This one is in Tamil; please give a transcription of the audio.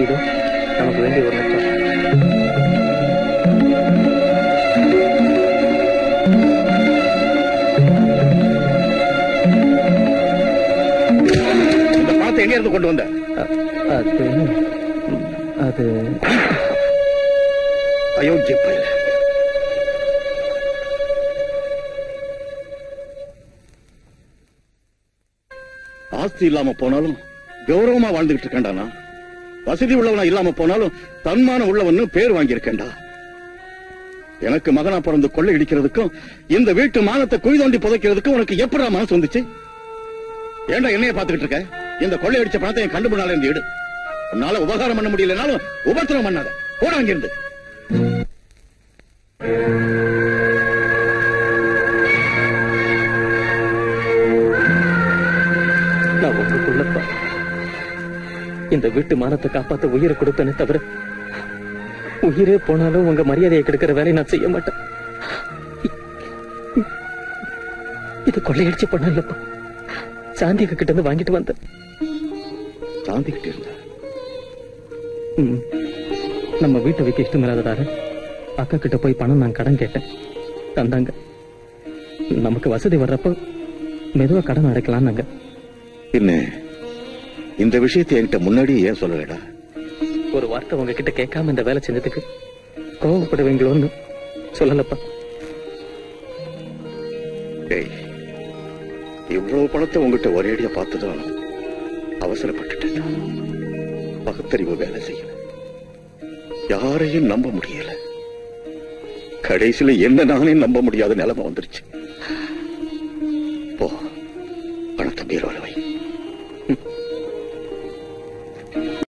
இதோ நமக்கு வேண்டிய ஒரு லட்சம் இந்த பணத்தை எங்க இருந்து கொண்டு வந்த? அது அது அயோக்கிய ஆஸ்தி இல்லாம போனாலும் கௌரவமா வாழ்ந்துகிட்டு இருக்கேன்டா நான் வசதி உள்ளவனா இல்லாம போனாலும் தன்மானம் உள்ளவன்னு பேர் வாங்கியிருக்கேன்டா. எனக்கு மகனா பிறந்து கொள்ளை இடிக்கிறதுக்கும் இந்த வீட்டு மானத்தை குழி தோண்டி புதைக்கிறதுக்கும் உனக்கு எப்படா மனசு வந்துச்சு? ஏன்டா என்னைய பாத்துக்கிட்டு இருக்க? இந்த கொள்ளை அடிச்ச பணத்தை என் கண்டு முன்னால இருந்து எடு உன்னால உபகாரம் பண்ண முடியலனாலும் உபத்திரம் பண்ணாத. போட அங்கிருந்து. நான் உங்களுக்குள்ளப்பா இந்த வீட்டு மானத்தை காப்பாத்த உயிரை கொடுப்பேனே தவிர உயிரே போனாலும் உங்க மரியாதையை கெடுக்கிற வேலையை நான் செய்ய மாட்டேன். இது கொள்ளையடிச்சு பண்ண இல்லப்பா சாந்திக கிட்ட இருந்து வாங்கிட்டு வந்தேன். சாந்திக்கிட்டு இருந்த? ம். நம்ம வீட்டை வைக்க இஷ்டம் இல்லாததால அக்கா கிட்ட போய் பணம் நான் கடன் கேட்டேன். தந்தாங்க. நமக்கு வசதி வர்றப்ப மெதுவா கடன் அடைக்கலாம்னாங்க என்ன? இந்த விஷயத்தை என்கிட்ட முன்னாடியே ஏன் சொல்லலடா? ஒரு வார்த்தை உங்ககிட்ட கேட்காம இந்த வேலை செஞ்சதுக்கு கோவப்படுவீங்களோன்னு சொல்லலப்பா. டேய் இவ்வளவு பணத்தை உங்ககிட்ட ஒரேடியா பார்த்ததும் அவசரப்பட்டுட்டேன். பகுத்தறிவு வேலை செய்யல. யாரையும் நம்ப முடியல. கடைசியில என்ன நானே நம்ப முடியாத நிலைமை வந்துருச்சு. போ பணத்தை பீரோல வை.